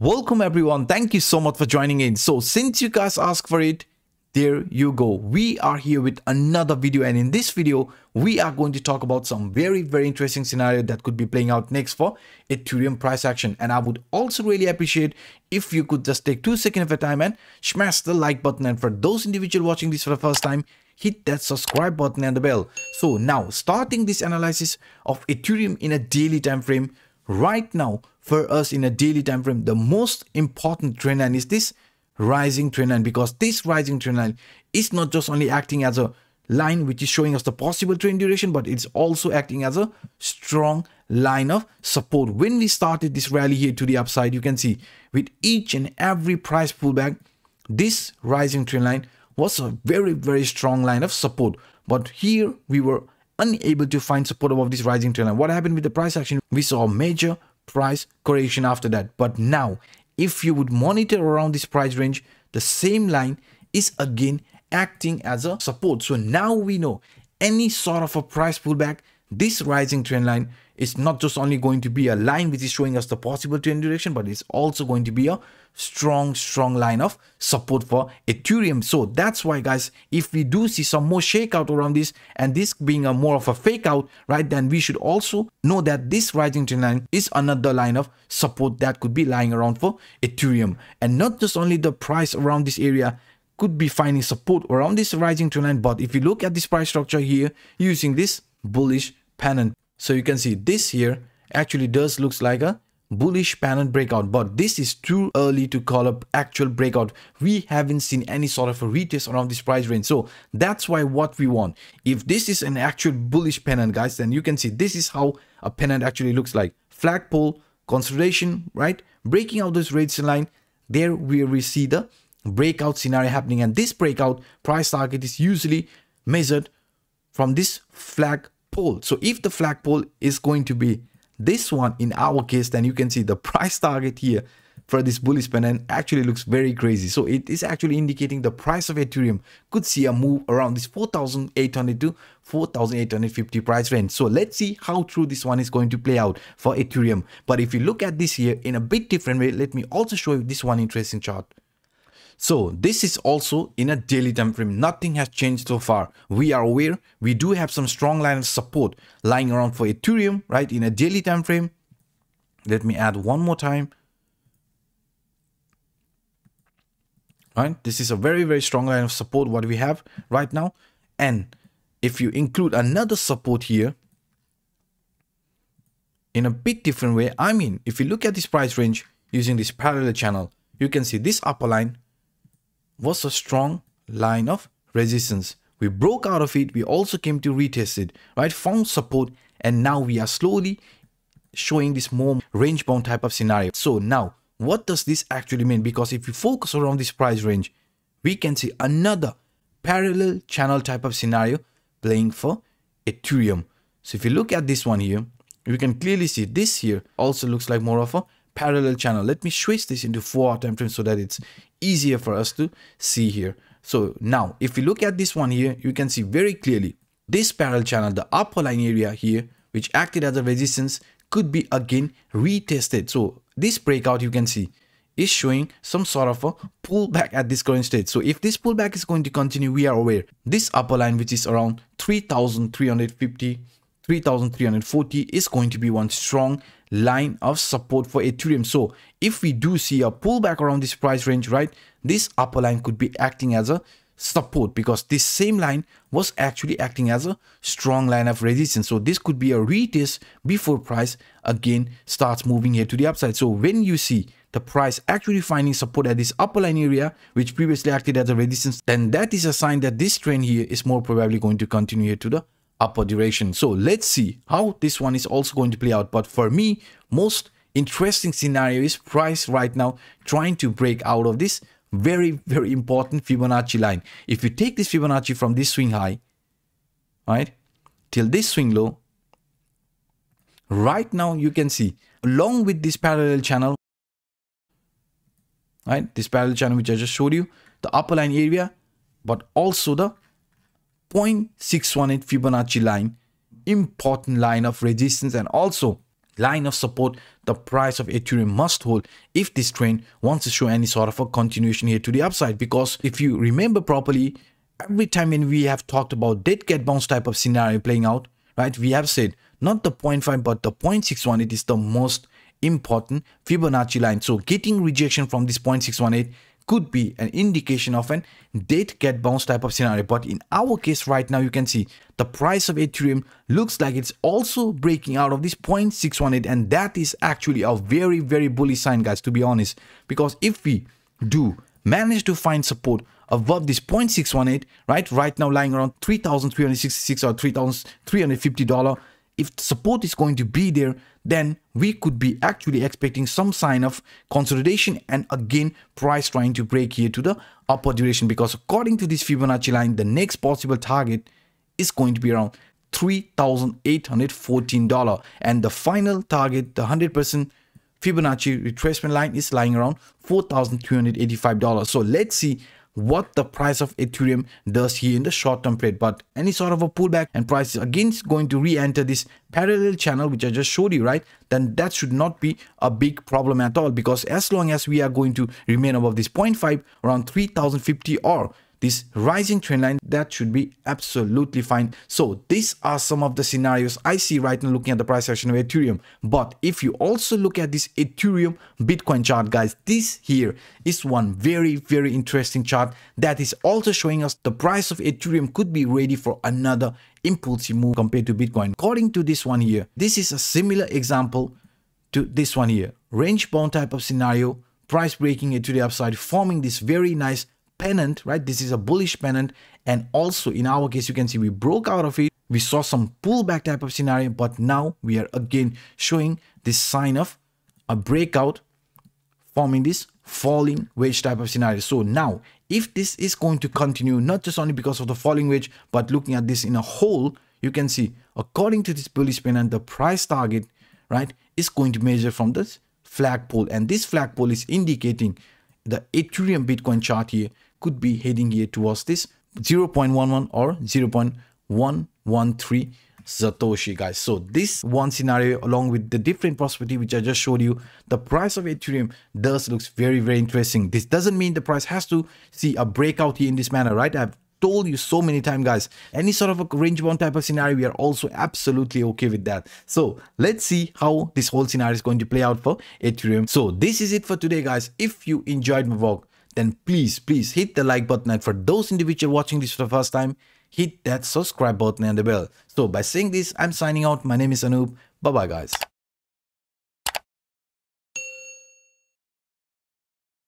Welcome everyone. Thank you so much for joining in. So since you guys asked for it, there you go. We are here with another video and in this video, we are going to talk about some very, very interesting scenario that could be playing out next for Ethereum price action. And I would also really appreciate if you could just take two seconds of your time and smash the like button. And for those individual watching this for the first time, hit that subscribe button and the bell. So now starting this analysis of Ethereum in a daily time frame, right now for us in a daily time frame, the most important trend line is this rising trend line because this rising trend line is not just only acting as a line which is showing us the possible trend duration, but it's also acting as a strong line of support. When we started this rally here to the upside, you can see with each and every price pullback, this rising trend line was a very, very strong line of support. But here we were unable to find support above this rising trend line. What happened with the price action? We saw a major price correction after that. But now, if you would monitor around this price range, the same line is again acting as a support. So now we know any sort of a price pullback, this rising trend line is not just only going to be a line which is showing us the possible trend direction, but it's also going to be a strong, strong line of support for Ethereum. So that's why, guys, if we do see some more shakeout around this and this being a more of a fake out, right, then we should also know that this rising trend line is another line of support that could be lying around for Ethereum. And not just only the price around this area, could be finding support around this rising trend line but if you look at this price structure here using this bullish pennant so you can see this here actually does looks like a bullish pennant breakout but this is too early to call up actual breakout. We haven't seen any sort of a retest around this price range. So that's why what we want. If this is an actual bullish pennant guys then you can see this is how a pennant actually looks like. Flagpole consolidation right? Breaking out this resistance line there we see the breakout scenario happening. And this breakout price target is usually measured from this flag pole. So if the flagpole is going to be this one in our case, then you can see the price target here for this bullish pennant actually looks very crazy. So it is actually indicating the price of Ethereum could see a move around this 4,800 to 4,850 price range. So let's see how true this one is going to play out for Ethereum. But if you look at this here in a bit different way, let me also show you this one interesting chart. So this is also in a daily time frame. Nothing has changed so far. We are aware we do have some strong line of support lying around for Ethereum, right? In a daily time frame. Let me add one more time. Right? This is a very, very strong line of support what we have right now. And if you include another support here, in a bit different way, I mean, if you look at this price range using this parallel channel, you can see this upper line was a strong line of resistance. We broke out of it. We also came to retest it, right? Found support and now we are slowly showing this more range bound type of scenario. So now what does this actually mean? Because if you focus around this price range, we can see another parallel channel type of scenario playing for Ethereum. So if you look at this one here, you can clearly see this here also looks like more of a parallel channel. Let me switch this into 4 hour time frame so that it's easier for us to see here. So now if we look at this one here, you can see very clearly this parallel channel, the upper line area here, which acted as a resistance could be again retested. So this breakout you can see is showing some sort of a pullback at this current state. So if this pullback is going to continue, we are aware this upper line, which is around 3,350 3340 is going to be one strong line of support for Ethereum. So if we do see a pullback around this price range, right, this upper line could be acting as a support because this same line was actually acting as a strong line of resistance. So this could be a retest before price again starts moving here to the upside. So when you see the price actually finding support at this upper line area, which previously acted as a resistance, then that is a sign that this trend here is more probably going to continue here to the upper duration. So let's see how this one is also going to play out. But for me, most interesting scenario is price right now trying to break out of this very, very important Fibonacci line. If you take this Fibonacci from this swing high, right, till this swing low, right now you can see along with this parallel channel, right, this parallel channel which I just showed you, the upper line area, but also the 0.618 Fibonacci line, important line of resistance and also line of support the price of Ethereum must hold if this trend wants to show any sort of a continuation here to the upside. Because if you remember properly, every time when we have talked about dead cat bounce type of scenario playing out, right, we have said not the 0.5 but the 0.61, it is the most important Fibonacci line. So getting rejection from this 0.618 could be an indication of an dead cat bounce type of scenario. But in our case right now, you can see the price of Ethereum looks like it's also breaking out of this 0.618 and that is actually a very, very bullish sign guys, to be honest. Because if we do manage to find support above this 0.618, right, right now lying around 3,366 or $3,350, if support is going to be there, then we could be actually expecting some sign of consolidation and again price trying to break here to the upper direction because according to this Fibonacci line, the next possible target is going to be around $3,814 and the final target, the 100% Fibonacci retracement line is lying around $4,385. So let's see what the price of Ethereum does here in the short term trade. But any sort of a pullback and price is again going to re-enter this parallel channel which I just showed you, right? Then that should not be a big problem at all because as long as we are going to remain above this 0.5 around 3050 or this rising trend line that should be absolutely fine. So these are some of the scenarios i see right now looking at the price action of ethereum. But if you also look at this ethereum bitcoin chart guys this here is one very very interesting chart that is also showing us the price of ethereum could be ready for another impulsive move compared to bitcoin. According to this one here this is a similar example to this one here. Range bound type of scenario price breaking it to the upside forming this very nice pennant, right? This is a bullish pennant. And also in our case, you can see we broke out of it. We saw some pullback type of scenario, but now we are again showing this sign of a breakout forming this falling wedge type of scenario. So now if this is going to continue, not just only because of the falling wedge, but looking at this in a whole, you can see according to this bullish pennant, the price target, right, is going to measure from this flagpole. And this flagpole is indicating the Ethereum Bitcoin chart here could be heading here towards this 0.11 or 0.113 Satoshi guys. So this one scenario along with the different perspective which I just showed you, the price of Ethereum does looks very, very interesting. This doesn't mean the price has to see a breakout here in this manner, right? I've told you so many times guys any sort of a range bound type of scenario we are also absolutely okay with that so let's see how this whole scenario is going to play out for ethereum so this is it for today guys if you enjoyed my vlog then please, please hit the like button. And for those individuals watching this for the first time, hit that subscribe button and the bell. So by saying this, I'm signing out. My name is Anup. Bye-bye, guys.